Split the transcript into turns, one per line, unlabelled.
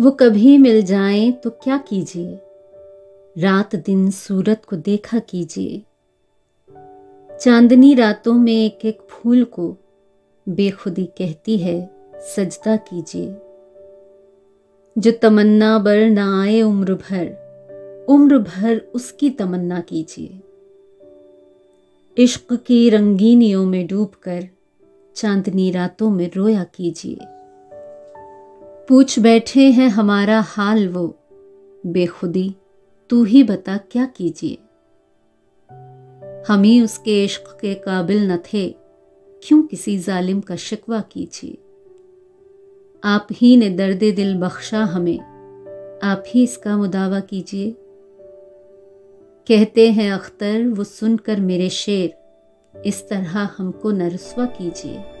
वो कभी मिल जाए तो क्या कीजिए? रात दिन सूरत को देखा कीजिए। चांदनी रातों में एक एक फूल को बेखुदी कहती है, सजदा कीजिए। जो तमन्ना बर ना आए उम्र भर उम्र भर उसकी तमन्ना कीजिए। इश्क की रंगीनियों में डूबकर चांदनी रातों में रोया कीजिए। पूछ बैठे हैं हमारा हाल वो। बेखुदी, तू ही बता क्या कीजिए? हम ही उसके इश्क के काबिल न थे, क्यों किसी जालिम का शिकवा कीजिए? आप ही ने दर्द दिल बख्शा हमें, आप ही इसका मुदावा कीजिए। कहते हैं अख्तर, वो सुनकर मेरे शेर, इस तरह हमको न रसवा कीजिए।